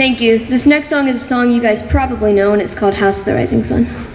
Thank you. This next song is a song you guys probably know, and it's called House of the Rising Sun.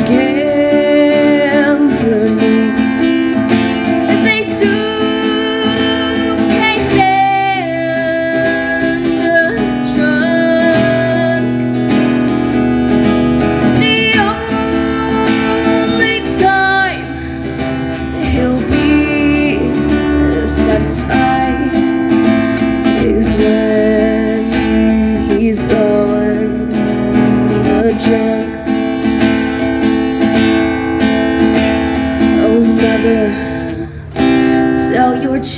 again.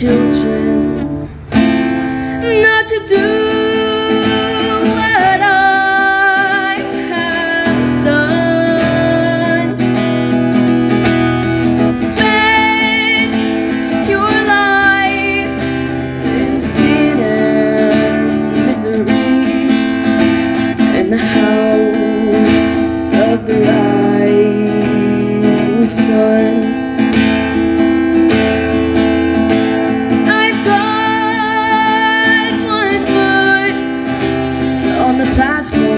Children the platform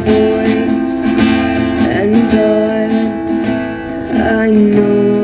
boys and God I know